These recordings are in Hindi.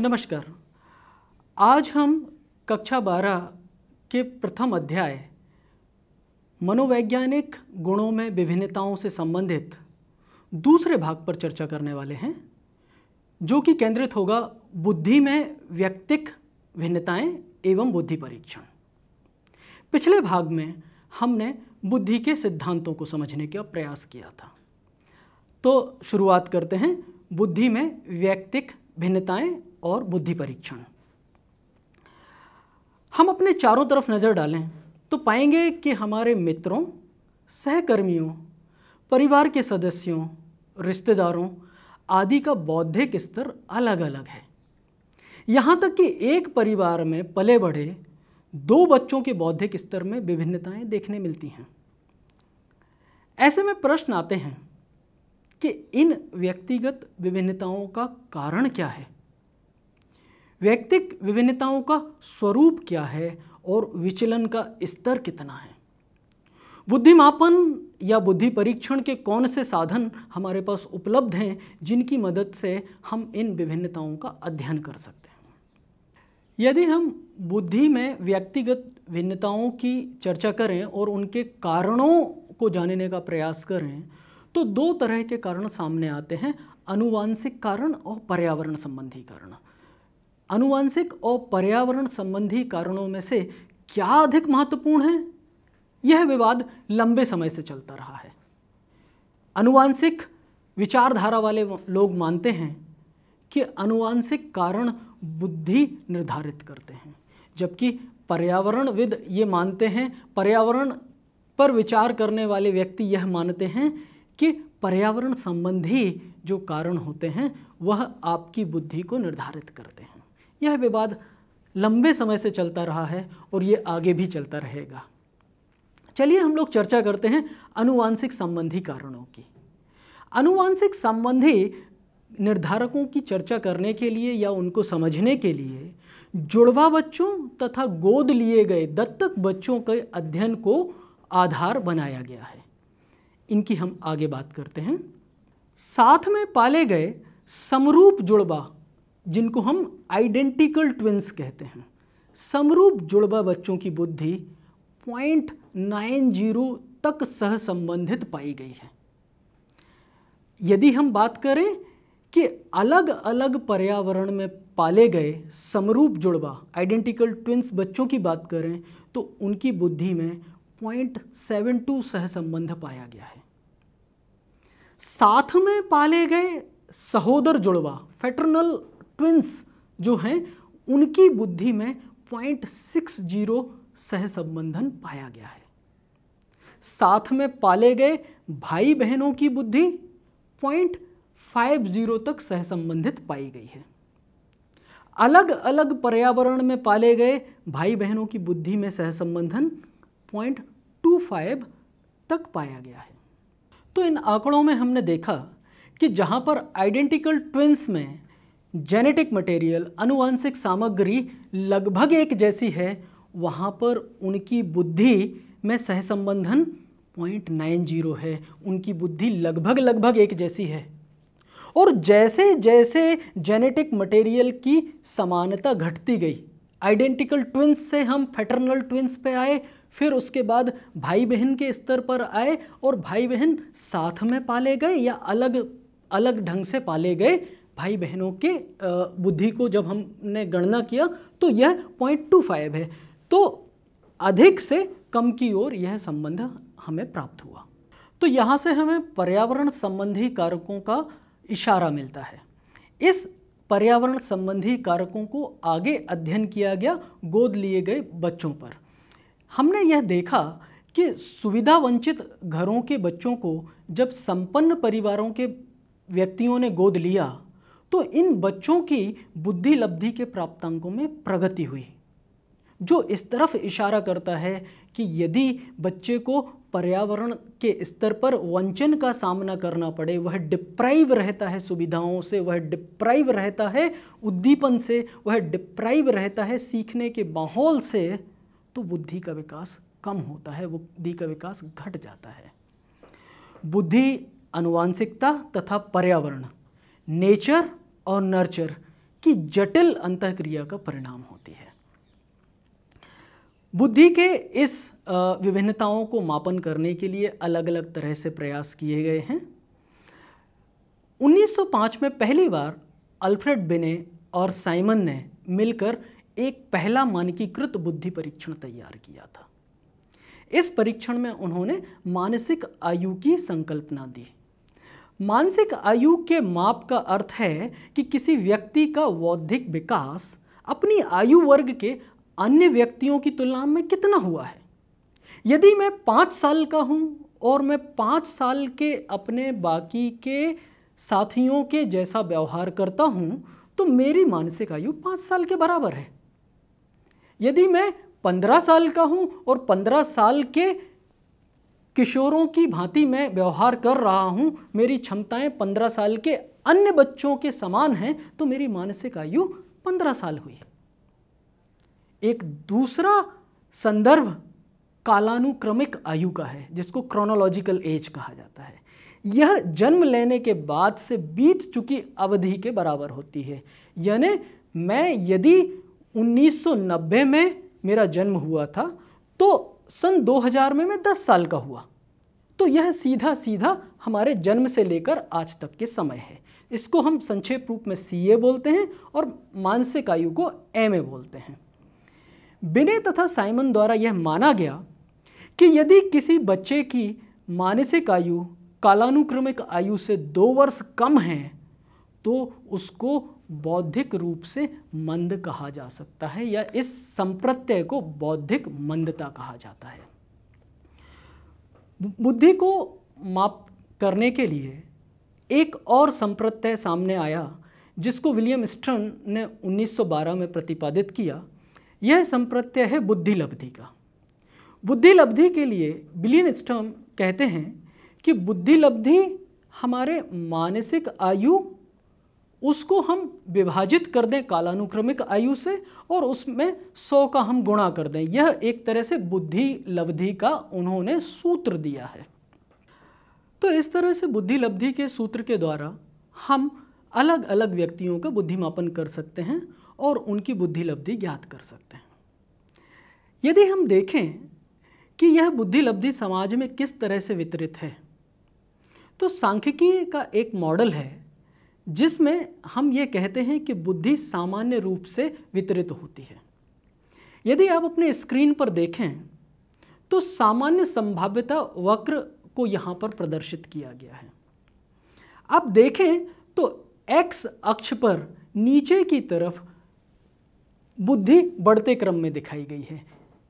नमस्कार। आज हम कक्षा बारह के प्रथम अध्याय, मनोवैज्ञानिक गुणों में विभिन्नताओं से संबंधित दूसरे भाग पर चर्चा करने वाले हैं, जो कि केंद्रित होगा बुद्धि में व्यक्तिक भिन्नताएँ एवं बुद्धि परीक्षण। पिछले भाग में हमने बुद्धि के सिद्धांतों को समझने का प्रयास किया था। तो शुरुआत करते हैं बुद्धि में व्यक्तिक भिन्नताएँ और बुद्धि परीक्षण। हम अपने चारों तरफ़ नज़र डालें तो पाएँगे कि हमारे मित्रों, सहकर्मियों, परिवार के सदस्यों, रिश्तेदारों आदि का बौद्धिक स्तर अलग अलग है। यहाँ तक कि एक परिवार में पले बढ़े दो बच्चों के बौद्धिक स्तर में विभिन्नताएँ देखने मिलती हैं। ऐसे में प्रश्न आते हैं कि इन व्यक्तिगत विभिन्नताओं का कारण क्या है? व्यक्तिक विभिन्नताओं का स्वरूप क्या है और विचलन का स्तर कितना है? बुद्धिमापन या बुद्धि परीक्षण के कौन से साधन हमारे पास उपलब्ध हैं, जिनकी मदद से हम इन विभिन्नताओं का अध्ययन कर सकते हैं? यदि हम बुद्धि में व्यक्तिगत भिन्नताओं की चर्चा करें और उनके कारणों को जानने का प्रयास करें तो दो तरह के कारण सामने आते हैं अनुवांशिक कारण और पर्यावरण संबंधी कारण। अनुवांशिक और पर्यावरण संबंधी कारणों में से क्या अधिक महत्वपूर्ण है? यह विवाद लंबे समय से चलता रहा है। अनुवांशिक विचारधारा वाले लोग मानते हैं कि अनुवांशिक कारण बुद्धि निर्धारित करते हैं, जबकि पर्यावरणविद ये मानते हैं, पर्यावरण पर विचार करने वाले व्यक्ति यह मानते हैं कि पर्यावरण संबंधी जो कारण होते हैं, वह आपकी बुद्धि को निर्धारित करते हैं। यह विवाद लंबे समय से चलता रहा है और ये आगे भी चलता रहेगा। चलिए हम लोग चर्चा करते हैं अनुवांशिक संबंधी कारणों की। अनुवांशिक संबंधी निर्धारकों की चर्चा करने के लिए या उनको समझने के लिए जुड़वा बच्चों तथा गोद लिए गए दत्तक बच्चों के अध्ययन को आधार बनाया गया है। इनकी हम आगे बात करते हैं। साथ में पाले गए समरूप जुड़वा जिनको हम आइडेंटिकल ट्विंस कहते हैं। समरूप जुड़वा बच्चों की बुद्धि पॉइंट नाइन ज़ीरो तक सह संबंधित पाई गई है। यदि हम बात करें कि अलग अलग पर्यावरण में पाले गए समरूप जुड़वा आइडेंटिकल ट्विंस बच्चों की बात करें तो उनकी बुद्धि में पॉइंट सेवन टू सह संबंध पाया गया है। साथ में पाले गए सहोदर जुड़वा फेटर्नल ट्विंस जो हैं, उनकी बुद्धि में पॉइंट सिक्स ज़ीरो सह संबंधन पाया गया है। साथ में पाले गए भाई बहनों की बुद्धि पॉइंट फाइव ज़ीरो तक सहसंबंधित पाई गई है। अलग अलग पर्यावरण में पाले गए भाई बहनों की बुद्धि में सहसंबंधन पॉइंट टू फाइव तक पाया गया है। तो इन आंकड़ों में हमने देखा कि जहाँ पर आइडेंटिकल ट्विंस में जेनेटिक मटेरियल अनुवांशिक सामग्री लगभग एक जैसी है, वहाँ पर उनकी बुद्धि में सहसंबंधन पॉइंट नाइन ज़ीरो है। उनकी बुद्धि लगभग लगभग एक जैसी है। और जैसे जैसे जेनेटिक मटेरियल की समानता घटती गई आइडेंटिकल ट्विंस से हम फेटरनल ट्विंस पे आए, फिर उसके बाद भाई बहन के स्तर पर आए और भाई बहन साथ में पाले गए या अलग अलग ढंग से पाले गए भाई बहनों के बुद्धि को जब हमने गणना किया तो यह पॉइंट टू फाइव है। तो अधिक से कम की ओर यह संबंध हमें प्राप्त हुआ। तो यहाँ से हमें पर्यावरण संबंधी कारकों का इशारा मिलता है। इस पर्यावरण संबंधी कारकों को आगे अध्ययन किया गया गोद लिए गए बच्चों पर। हमने यह देखा कि सुविधा वंचित घरों के बच्चों को जब संपन्न परिवारों के व्यक्तियों ने गोद लिया तो इन बच्चों की बुद्धि लब्धि के प्राप्तांकों में प्रगति हुई, जो इस तरफ़ इशारा करता है कि यदि बच्चे को पर्यावरण के स्तर पर वंचन का सामना करना पड़े, वह डिप्राइव रहता है सुविधाओं से, वह डिप्राइव रहता है उद्दीपन से, वह डिप्राइव रहता है सीखने के माहौल से तो बुद्धि का विकास कम होता है, बुद्धि का विकास घट जाता है। बुद्धि अनुवांशिकता तथा पर्यावरण, नेचर और नर्चर की जटिल अंतक्रिया का परिणाम होती है। बुद्धि के इस विभिन्नताओं को मापन करने के लिए अलग अलग तरह से प्रयास किए गए हैं। 1905 में पहली बार अल्फ्रेड बिने और साइमन ने मिलकर एक पहला मानकीकृत बुद्धि परीक्षण तैयार किया था। इस परीक्षण में उन्होंने मानसिक आयु की संकल्पना दी। मानसिक आयु के माप का अर्थ है कि किसी व्यक्ति का बौद्धिक विकास अपनी आयु वर्ग के अन्य व्यक्तियों की तुलना में कितना हुआ है। यदि मैं पाँच साल का हूँ और मैं पाँच साल के अपने बाकी के साथियों के जैसा व्यवहार करता हूँ तो मेरी मानसिक आयु पाँच साल के बराबर है। यदि मैं पंद्रह साल का हूँ और पंद्रह साल के किशोरों की भांति मैं व्यवहार कर रहा हूँ। मेरी क्षमताएँ पंद्रह साल के अन्य बच्चों के समान हैं तो मेरी मानसिक आयु पंद्रह साल हुई। एक दूसरा संदर्भ कालानुक्रमिक आयु का है, जिसको क्रोनोलॉजिकल एज कहा जाता है। यह जन्म लेने के बाद से बीत चुकी अवधि के बराबर होती है। यानी मैं यदि 1990 में मेरा जन्म हुआ था तो सन 2000 में मैं 10 साल का हुआ। तो यह सीधा सीधा हमारे जन्म से लेकर आज तक के समय है। इसको हम संक्षेप रूप में सी ए बोलते हैं और मानसिक आयु को एम ए बोलते हैं। बिने तथा साइमन द्वारा यह माना गया कि यदि किसी बच्चे की मानसिक आयु, कालानुक्रमिक आयु से दो वर्ष कम है तो उसको बौद्धिक रूप से मंद कहा जा सकता है या इस संप्रत्यय को बौद्धिक मंदता कहा जाता है। बुद्धि को माप करने के लिए एक और संप्रत्यय सामने आया, जिसको विलियम स्टर्न ने 1912 में प्रतिपादित किया। यह संप्रत्यय है बुद्धि लब्धि का। बुद्धि लब्धि के लिए बिलियन स्टर्न कहते हैं कि बुद्धि लब्धि हमारे मानसिक आयु उसको हम विभाजित कर दें कालानुक्रमिक आयु से और उसमें सौ का हम गुणा कर दें। यह एक तरह से बुद्धि लब्धि का उन्होंने सूत्र दिया है। तो इस तरह से बुद्धि लब्धि के सूत्र के द्वारा हम अलग अलग व्यक्तियों का बुद्धिमापन कर सकते हैं और उनकी बुद्धि लब्धि ज्ञात कर सकते हैं। यदि हम देखें कि यह बुद्धि लब्धि समाज में किस तरह से वितरित है तो सांख्यिकी का एक मॉडल है जिसमें हम ये कहते हैं कि बुद्धि सामान्य रूप से वितरित होती है। यदि आप अपने स्क्रीन पर देखें तो सामान्य संभाव्यता वक्र को यहाँ पर प्रदर्शित किया गया है। आप देखें तो x अक्ष पर नीचे की तरफ़ बुद्धि बढ़ते क्रम में दिखाई गई है।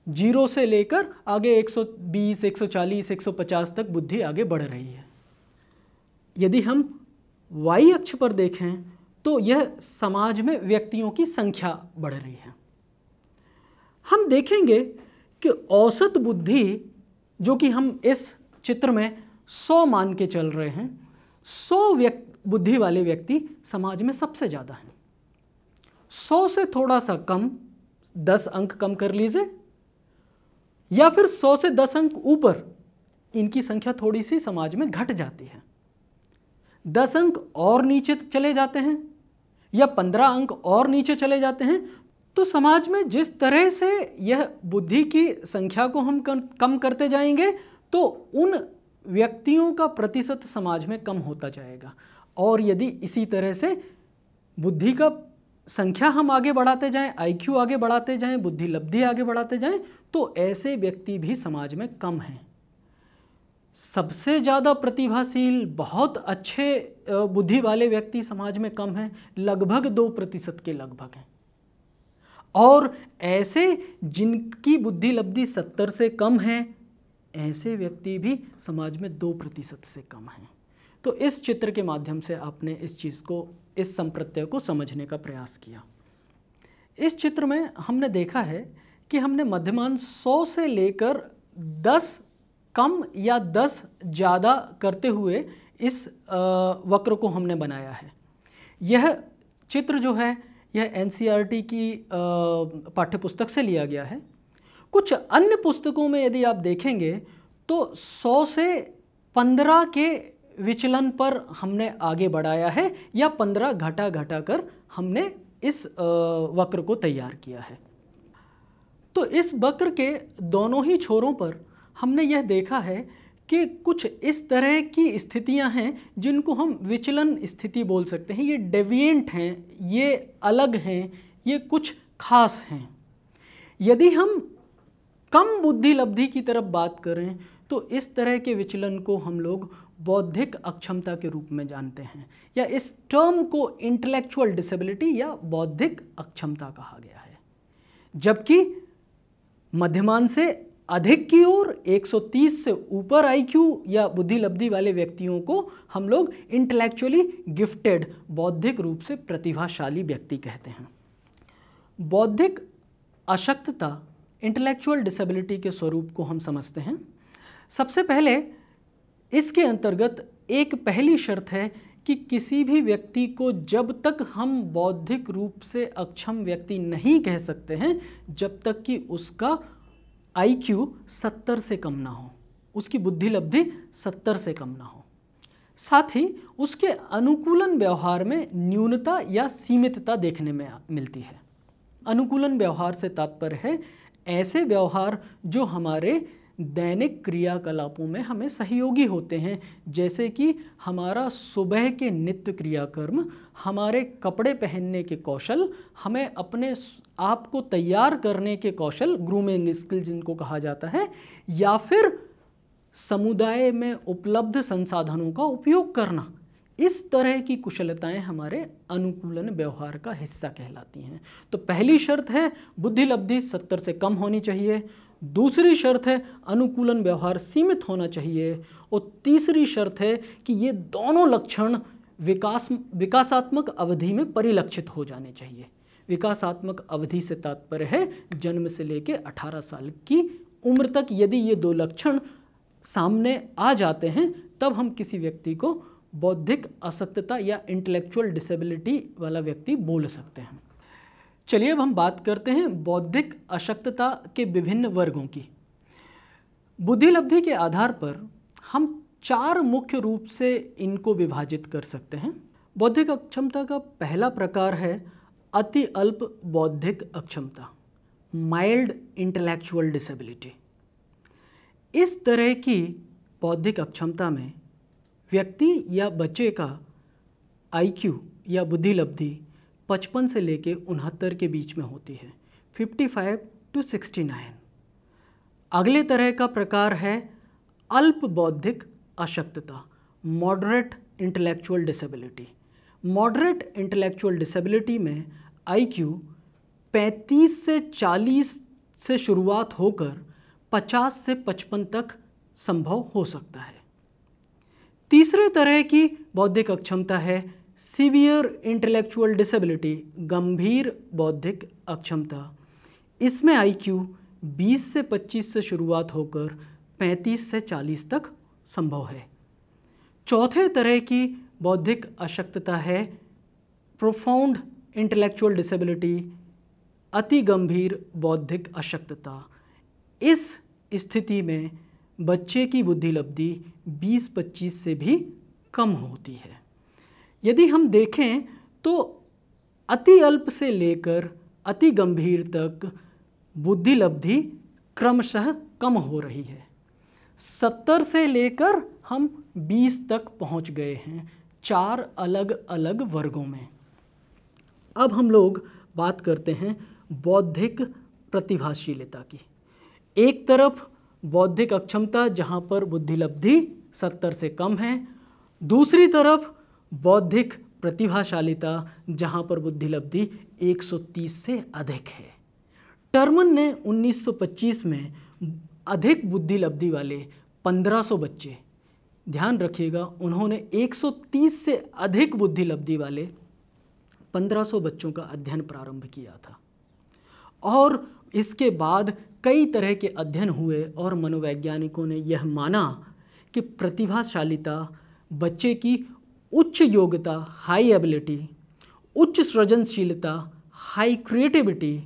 ज़ीरो से लेकर आगे 120, 140, 150 तक बुद्धि आगे बढ़ रही है। यदि हम वाई अक्ष पर देखें तो यह समाज में व्यक्तियों की संख्या बढ़ रही है। हम देखेंगे कि औसत बुद्धि, जो कि हम इस चित्र में सौ मान के चल रहे हैं, सौ व्यक्ति बुद्धि वाले व्यक्ति समाज में सबसे ज़्यादा हैं। सौ से थोड़ा सा कम, दस अंक कम कर लीजिए, या फिर सौ से दस अंक ऊपर, इनकी संख्या थोड़ी सी समाज में घट जाती है। दस अंक और नीचे चले जाते हैं या पंद्रह अंक और नीचे चले जाते हैं तो समाज में जिस तरह से यह बुद्धि की संख्या को हम कम करते जाएँगे तो उन व्यक्तियों का प्रतिशत समाज में कम होता जाएगा। और यदि इसी तरह से बुद्धि का संख्या हम आगे बढ़ाते जाएँ आईक्यू आगे बढ़ाते जाएँ बुद्धि लब्धि आगे बढ़ाते जाएँ तो ऐसे व्यक्ति भी समाज में कम हैं। सबसे ज़्यादा प्रतिभाशील, बहुत अच्छे बुद्धि वाले व्यक्ति समाज में कम हैं, लगभग दो प्रतिशत के लगभग हैं। और ऐसे जिनकी बुद्धि लब्धि सत्तर से कम है, ऐसे व्यक्ति भी समाज में दो प्रतिशत से कम हैं। तो इस चित्र के माध्यम से आपने इस चीज़ को, इस संप्रत्यय को समझने का प्रयास किया। इस चित्र में हमने देखा है कि हमने मध्यमान 100 से लेकर 10 कम या दस ज़्यादा करते हुए इस वक्र को हमने बनाया है। यह चित्र जो है, यह एन e की पाठ्यपुस्तक से लिया गया है। कुछ अन्य पुस्तकों में यदि आप देखेंगे तो 100 से 15 के विचलन पर हमने आगे बढ़ाया है या 15 घटा घटा कर हमने इस वक्र को तैयार किया है। तो इस वक्र के दोनों ही छोरों पर हमने यह देखा है कि कुछ इस तरह की स्थितियाँ हैं जिनको हम विचलन स्थिति बोल सकते हैं। ये डेविएंट हैं, ये अलग हैं, ये कुछ खास हैं। यदि हम कम बुद्धि लब्धि की तरफ़ बात करें तो इस तरह के विचलन को हम लोग बौद्धिक अक्षमता के रूप में जानते हैं, या इस टर्म को इंटेलेक्चुअल डिसेबिलिटी या बौद्धिक अक्षमता कहा गया है। जबकि मध्यमान से अधिक की ओर 130 से ऊपर आईक्यू या बुद्धि लब्धि वाले व्यक्तियों को हम लोग इंटेलेक्चुअली गिफ्टेड बौद्धिक रूप से प्रतिभाशाली व्यक्ति कहते हैं। बौद्धिक अशक्तता इंटेलेक्चुअल डिसेबिलिटी के स्वरूप को हम समझते हैं। सबसे पहले, इसके अंतर्गत एक पहली शर्त है कि किसी भी व्यक्ति को जब तक हम बौद्धिक रूप से अक्षम व्यक्ति नहीं कह सकते हैं, जब तक कि उसका आई क्यू सत्तर से कम ना हो, उसकी बुद्धि लब्धि सत्तर से कम ना हो। साथ ही उसके अनुकूलन व्यवहार में न्यूनता या सीमितता देखने में मिलती है। अनुकूलन व्यवहार से तात्पर्य है, ऐसे व्यवहार जो हमारे दैनिक क्रियाकलापों में हमें सहयोगी होते हैं, जैसे कि हमारा सुबह के नित्य क्रियाकर्म, हमारे कपड़े पहनने के कौशल, हमें अपने आप को तैयार करने के कौशल ग्रूमिंग स्किल जिनको कहा जाता है, या फिर समुदाय में उपलब्ध संसाधनों का उपयोग करना। इस तरह की कुशलताएँ हमारे अनुकूलन व्यवहार का हिस्सा कहलाती हैं। तो पहली शर्त है बुद्धि लब्धि सत्तर से कम होनी चाहिए। दूसरी शर्त है अनुकूलन व्यवहार सीमित होना चाहिए। और तीसरी शर्त है कि ये दोनों लक्षण विकास, विकासात्मक अवधि में परिलक्षित हो जाने चाहिए। विकासात्मक अवधि से तात्पर्य है जन्म से लेकर 18 साल की उम्र तक यदि ये दो लक्षण सामने आ जाते हैं, तब हम किसी व्यक्ति को बौद्धिक असत्यता या इंटेलेक्चुअल डिसेबिलिटी वाला व्यक्ति बोल सकते हैं। चलिए अब हम बात करते हैं बौद्धिक अशक्तता के विभिन्न वर्गों की। बुद्धि लब्धि के आधार पर हम चार मुख्य रूप से इनको विभाजित कर सकते हैं। बौद्धिक अक्षमता का पहला प्रकार है अति अल्प बौद्धिक अक्षमता माइल्ड इंटेलेक्चुअल डिसेबिलिटी इस तरह की बौद्धिक अक्षमता में व्यक्ति या बच्चे का आईक्यू या बुद्धि लब्धि पचपन से लेके उनहत्तर के बीच में होती है 55 टू 69 अगले तरह का प्रकार है अल्प बौद्धिक अशक्तता moderate intellectual disability moderate intellectual disability में आईक्यू 35 से 40 से शुरुआत होकर 50 से 55 तक संभव हो सकता है। तीसरे तरह की बौद्धिक अक्षमता है सीवियर इंटेलेक्चुअल डिसेबिलिटी गंभीर बौद्धिक अक्षमता। इसमें आईक्यू 20 से 25 से शुरुआत होकर 35 से 40 तक संभव है। चौथे तरह की बौद्धिक अशक्तता है प्रोफाउंड इंटेलेक्चुअल डिसेबिलिटी अति गंभीर बौद्धिक अशक्तता। इस स्थिति में बच्चे की बुद्धि लब्धि 20-25 से भी कम होती है। यदि हम देखें तो अति अल्प से लेकर अति गंभीर तक बुद्धि लब्धि क्रमशः कम हो रही है। सत्तर से लेकर हम बीस तक पहुँच गए हैं चार अलग अलग वर्गों में। अब हम लोग बात करते हैं बौद्धिक प्रतिभाशीलता की। एक तरफ़ बौद्धिक अक्षमता जहाँ पर बुद्धि लब्धि सत्तर से कम है, दूसरी तरफ़ बौद्धिक प्रतिभाशालिता, जहाँ पर बुद्धि लब्धि 130 से अधिक है। टर्मन ने 1925 में अधिक बुद्धि लब्धि वाले 1500 बच्चे, ध्यान रखिएगा, उन्होंने 130 से अधिक बुद्धि लब्धि वाले 1500 बच्चों का अध्ययन प्रारंभ किया था। और इसके बाद कई तरह के अध्ययन हुए और मनोवैज्ञानिकों ने यह माना कि प्रतिभाशालिता बच्चे की उच्च योग्यता हाई एबिलिटी उच्च सृजनशीलता हाई क्रिएटिविटी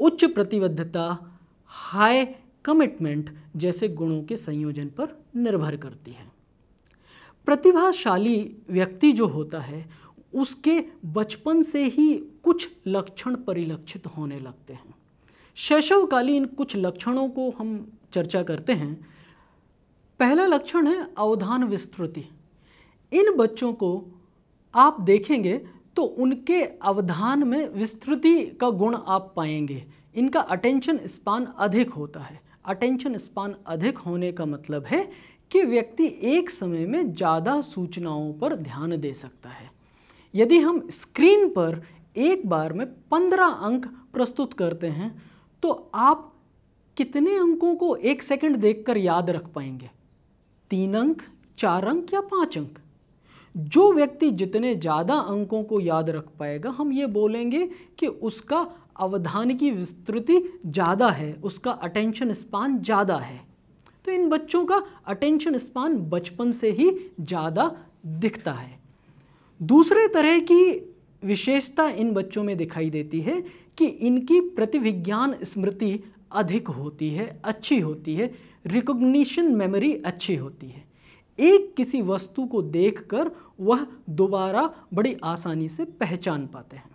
उच्च प्रतिबद्धता हाई कमिटमेंट जैसे गुणों के संयोजन पर निर्भर करती है। प्रतिभाशाली व्यक्ति जो होता है, उसके बचपन से ही कुछ लक्षण परिलक्षित होने लगते हैं। शैशवकालीन कुछ लक्षणों को हम चर्चा करते हैं। पहला लक्षण है अवधान विस्तृति। इन बच्चों को आप देखेंगे तो उनके अवधान में विस्तृति का गुण आप पाएँगे। इनका अटेंशन स्पान अधिक होता है। अटेंशन स्पान अधिक होने का मतलब है कि व्यक्ति एक समय में ज़्यादा सूचनाओं पर ध्यान दे सकता है। यदि हम स्क्रीन पर एक बार में पंद्रह अंक प्रस्तुत करते हैं तो आप कितने अंकों को एक सेकंड देखकर याद रख पाएँगे? तीन अंक, चार अंक या पाँच अंक? जो व्यक्ति जितने ज़्यादा अंकों को याद रख पाएगा, हम ये बोलेंगे कि उसका अवधान की विस्तृति ज़्यादा है, उसका अटेंशन स्पान ज़्यादा है। तो इन बच्चों का अटेंशन स्पान बचपन से ही ज़्यादा दिखता है। दूसरे तरह की विशेषता इन बच्चों में दिखाई देती है कि इनकी प्रतिविज्ञान स्मृति अधिक होती है, अच्छी होती है रिकॉग्निशन मेमोरी अच्छी होती है। एक किसी वस्तु को देखकर वह दोबारा बड़ी आसानी से पहचान पाते हैं।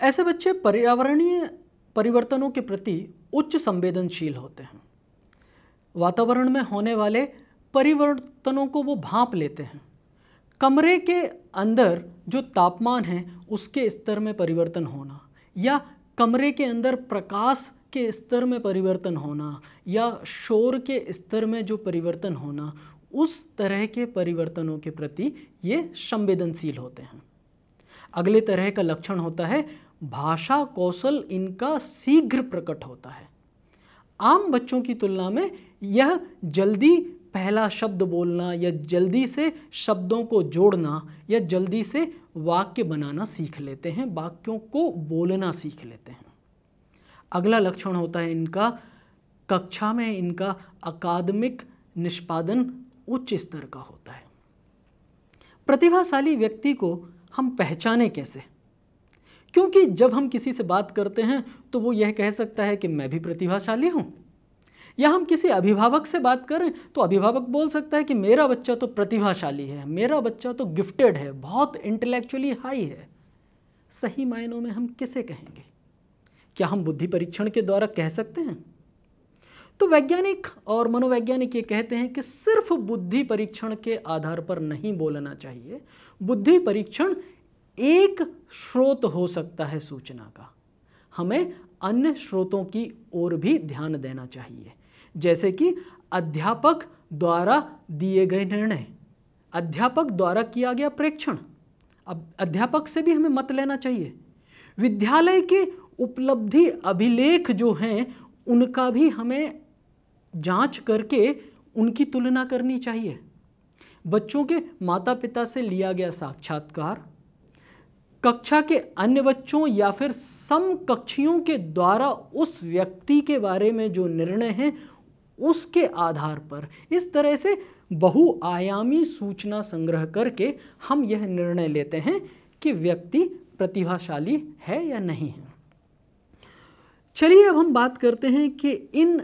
ऐसे बच्चे पर्यावरणीय परिवर्तनों के प्रति उच्च संवेदनशील होते हैं। वातावरण में होने वाले परिवर्तनों को वो भांप लेते हैं। कमरे के अंदर जो तापमान है, उसके स्तर में परिवर्तन होना या कमरे के अंदर प्रकाश के स्तर में परिवर्तन होना या शोर के स्तर में जो परिवर्तन होना उस तरह के परिवर्तनों के प्रति ये संवेदनशील होते हैं। अगले तरह का लक्षण होता है, भाषा कौशल इनका शीघ्र प्रकट होता है। आम बच्चों की तुलना में यह जल्दी पहला शब्द बोलना या जल्दी से शब्दों को जोड़ना या जल्दी से वाक्य बनाना सीख लेते हैं, वाक्यों को बोलना सीख लेते हैं। अगला लक्षण होता है इनका, कक्षा में इनका अकादमिक निष्पादन उच्च स्तर का होता है। प्रतिभाशाली व्यक्ति को हम पहचाने कैसे? क्योंकि जब हम किसी से बात करते हैं तो वो यह कह सकता है कि मैं भी प्रतिभाशाली हूँ। या हम किसी अभिभावक से बात करें तो अभिभावक बोल सकता है कि मेरा बच्चा तो प्रतिभाशाली है, मेरा बच्चा तो गिफ्टेड है, बहुत इंटेलेक्चुअली हाई है। सही मायनों में हम किसे कहेंगे? क्या हम बुद्धि परीक्षण के द्वारा कह सकते हैं? तो वैज्ञानिक और मनोवैज्ञानिक ये कहते हैं कि सिर्फ़ बुद्धि परीक्षण के आधार पर नहीं बोलना चाहिए। बुद्धि परीक्षण एक स्रोत हो सकता है सूचना का। हमें अन्य स्रोतों की ओर भी ध्यान देना चाहिए। जैसे कि अध्यापक द्वारा दिए गए निर्णय, अध्यापक द्वारा किया गया प्रेक्षण। अब अध्यापक से भी हमें मत लेना चाहिए। विद्यालय के उपलब्धि अभिलेख जो हैं, उनका भी हमें जाँच करके उनकी तुलना करनी चाहिए। बच्चों के माता पिता से लिया गया साक्षात्कार, कक्षा के अन्य बच्चों या फिर समकक्षियों के द्वारा उस व्यक्ति के बारे में जो निर्णय है, उसके आधार पर इस तरह से बहुआयामी सूचना संग्रह करके हम यह निर्णय लेते हैं कि व्यक्ति प्रतिभाशाली है या नहीं है। चलिए अब हम बात करते हैं कि इन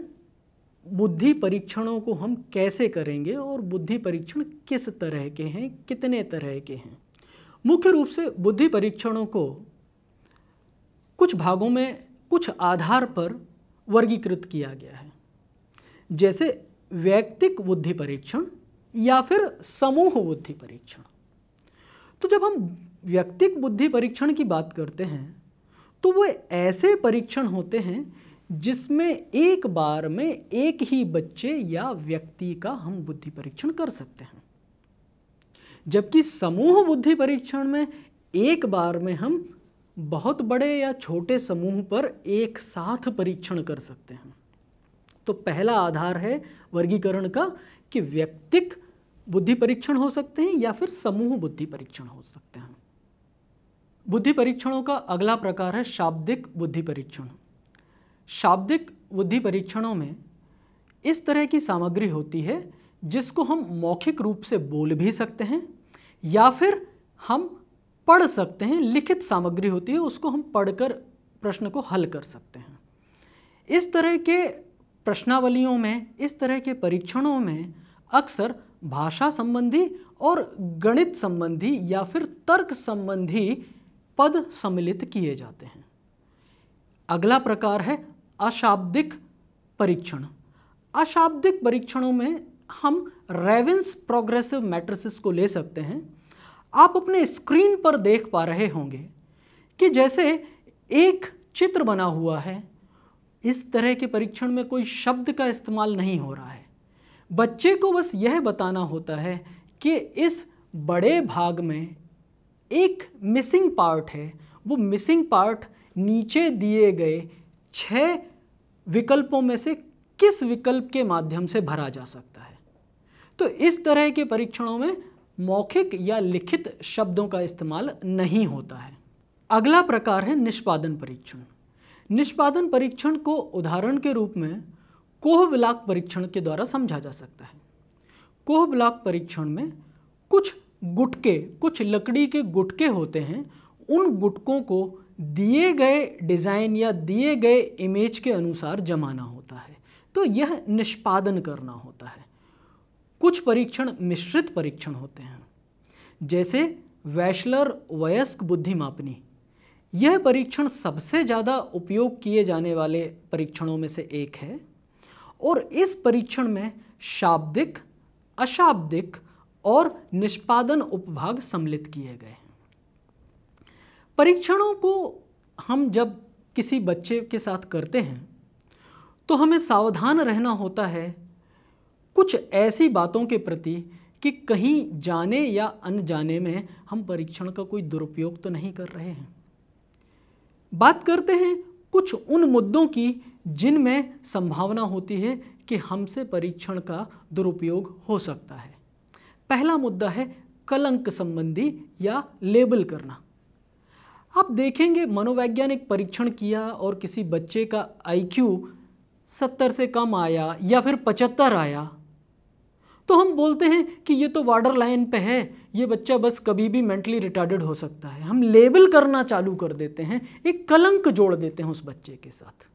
बुद्धि परीक्षणों को हम कैसे करेंगे और बुद्धि परीक्षण किस तरह के हैं, कितने तरह के हैं? मुख्य रूप से बुद्धि परीक्षणों को कुछ भागों में कुछ आधार पर वर्गीकृत किया गया है। जैसे वैयक्तिक बुद्धि परीक्षण या फिर समूह बुद्धि परीक्षण। तो जब हम व्यक्तिक बुद्धि परीक्षण की बात करते हैं तो वो ऐसे परीक्षण होते हैं जिसमें एक बार में एक ही बच्चे या व्यक्ति का हम बुद्धि परीक्षण कर सकते हैं। जबकि समूह बुद्धि परीक्षण में एक बार में हम बहुत बड़े या छोटे समूह पर एक साथ परीक्षण कर सकते हैं। तो पहला आधार है वर्गीकरण का कि व्यक्तिक बुद्धि परीक्षण हो सकते हैं या फिर समूह बुद्धि परीक्षण हो सकते हैं। बुद्धि परीक्षणों का अगला प्रकार है शाब्दिक बुद्धि परीक्षण। शाब्दिक बुद्धि परीक्षणों में इस तरह की सामग्री होती है जिसको हम मौखिक रूप से बोल भी सकते हैं या फिर हम पढ़ सकते हैं, लिखित सामग्री होती है, उसको हम पढ़कर प्रश्न को हल कर सकते हैं। इस तरह के प्रश्नावलियों में, इस तरह के परीक्षणों में अक्सर भाषा संबंधी और गणित संबंधी या फिर तर्क संबंधी पद सम्मिलित किए जाते हैं। अगला प्रकार है अशाब्दिक परीक्षण। अशाब्दिक परीक्षणों में हम रेवेंस प्रोग्रेसिव मैट्रिसेस को ले सकते हैं। आप अपने स्क्रीन पर देख पा रहे होंगे कि जैसे एक चित्र बना हुआ है, इस तरह के परीक्षण में कोई शब्द का इस्तेमाल नहीं हो रहा है। बच्चे को बस यह बताना होता है कि इस बड़े भाग में एक मिसिंग पार्ट है। वो मिसिंग पार्ट नीचे दिए गए छह विकल्पों में से किस विकल्प के माध्यम से भरा जा सकता है? तो इस तरह के परीक्षणों में मौखिक या लिखित शब्दों का इस्तेमाल नहीं होता है। अगला प्रकार है निष्पादन परीक्षण। निष्पादन परीक्षण को उदाहरण के रूप में कोह ब्लॉक परीक्षण के द्वारा समझा जा सकता है। कोह ब्लाक परीक्षण में कुछ गुटके, कुछ लकड़ी के गुटके होते हैं उन गुटकों को दिए गए डिज़ाइन या दिए गए इमेज के अनुसार जमाना होता है। तो यह निष्पादन करना होता है। कुछ परीक्षण मिश्रित परीक्षण होते हैं। जैसे वैशलर वयस्क बुद्धि मापनी यह परीक्षण सबसे ज़्यादा उपयोग किए जाने वाले परीक्षणों में से एक है और इस परीक्षण में शाब्दिक, अशाब्दिक और निष्पादन उपभाग सम्मिलित किए गए परीक्षणों को हम जब किसी बच्चे के साथ करते हैं तो हमें सावधान रहना होता है कुछ ऐसी बातों के प्रति कि कहीं जाने या अनजाने में हम परीक्षण का कोई दुरुपयोग तो नहीं कर रहे हैं। बात करते हैं कुछ उन मुद्दों की जिनमें संभावना होती है कि हमसे परीक्षण का दुरुपयोग हो सकता है। पहला मुद्दा है कलंक संबंधी या लेबल करना। आप देखेंगे मनोवैज्ञानिक परीक्षण किया और किसी बच्चे का आईक्यू सत्तर से कम आया या फिर पचहत्तर आया। तो हम बोलते हैं कि ये तो बॉर्डर लाइन पे है, ये बच्चा बस कभी भी मेंटली रिटार्डेड हो सकता है। हम लेबल करना चालू कर देते हैं, एक कलंक जोड़ देते हैं उस बच्चे के साथ।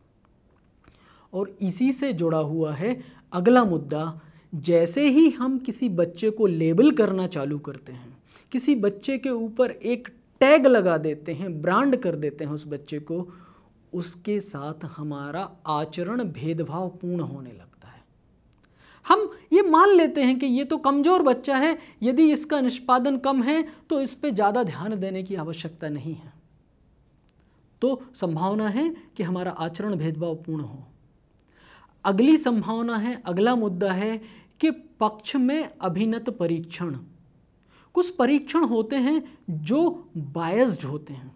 और इसी से जुड़ा हुआ है अगला मुद्दा, जैसे ही हम किसी बच्चे को लेबल करना चालू करते हैं, किसी बच्चे के ऊपर एक टैग लगा देते हैं, ब्रांड कर देते हैं उस बच्चे को, उसके साथ हमारा आचरण भेदभावपूर्ण होने लगता है। हम ये मान लेते हैं कि ये तो कमज़ोर बच्चा है, यदि इसका निष्पादन कम है तो इस पर ज़्यादा ध्यान देने की आवश्यकता नहीं है। तो संभावना है कि हमारा आचरण भेदभावपूर्ण हो। अगली संभावना है, अगला मुद्दा है कि पक्ष में अभिनत परीक्षण। कुछ परीक्षण होते हैं जो बायस्ड होते हैं।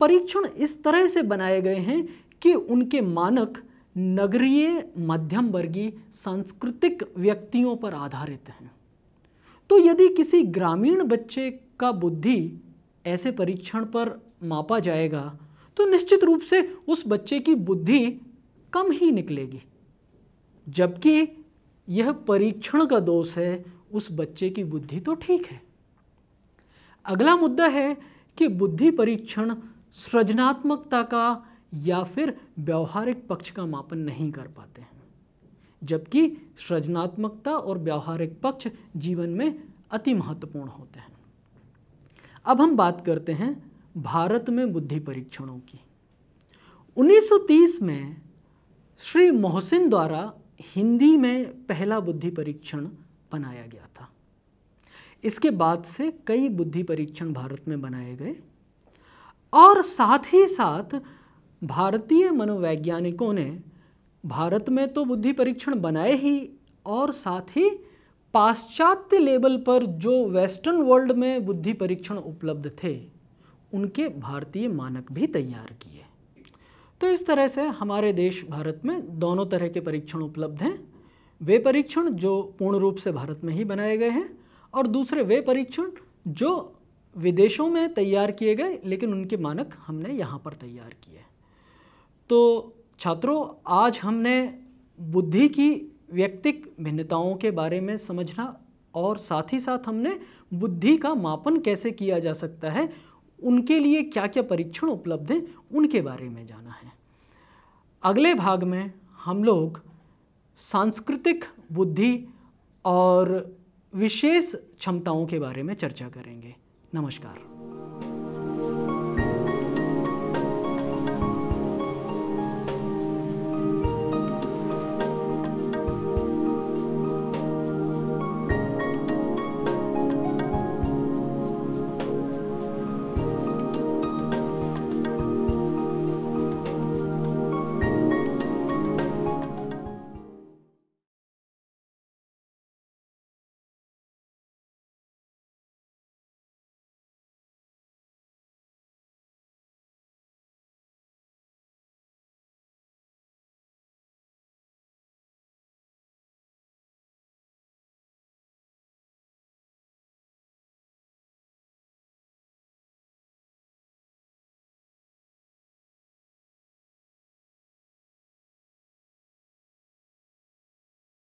परीक्षण इस तरह से बनाए गए हैं कि उनके मानक नगरीय मध्यम वर्गीय सांस्कृतिक व्यक्तियों पर आधारित हैं। तो यदि किसी ग्रामीण बच्चे का बुद्धि ऐसे परीक्षण पर मापा जाएगा तो निश्चित रूप से उस बच्चे की बुद्धि कम ही निकलेगी। जबकि यह परीक्षण का दोष है, उस बच्चे की बुद्धि तो ठीक है। अगला मुद्दा है कि बुद्धि परीक्षण सृजनात्मकता का या फिर व्यवहारिक पक्ष का मापन नहीं कर पाते हैं, जबकि सृजनात्मकता और व्यवहारिक पक्ष जीवन में अति महत्वपूर्ण होते हैं। अब हम बात करते हैं भारत में बुद्धि परीक्षणों की। 1930 में श्री मोहसिन द्वारा हिंदी में पहला बुद्धि परीक्षण बनाया गया था। इसके बाद से कई बुद्धि परीक्षण भारत में बनाए गए। और साथ ही साथ भारतीय मनोवैज्ञानिकों ने भारत में तो बुद्धि परीक्षण बनाए ही, और साथ ही पाश्चात्य लेवल पर जो वेस्टर्न वर्ल्ड में बुद्धि परीक्षण उपलब्ध थे, उनके भारतीय मानक भी तैयार किए। तो इस तरह से हमारे देश भारत में दोनों तरह के परीक्षण उपलब्ध हैं। वे परीक्षण जो पूर्ण रूप से भारत में ही बनाए गए हैं और दूसरे वे परीक्षण जो विदेशों में तैयार किए गए, लेकिन उनके मानक हमने यहाँ पर तैयार किए। तो छात्रों, आज हमने बुद्धि की, व्यक्तिक भिन्नताओं के बारे में समझना और साथ ही साथ हमने बुद्धि का मापन कैसे किया जा सकता है, उनके लिए क्या क्या परीक्षण उपलब्ध हैं, उनके बारे में जाना है। अगले भाग में हम लोग सांस्कृतिक बुद्धि और विशेष क्षमताओं के बारे में चर्चा करेंगे। नमस्कार।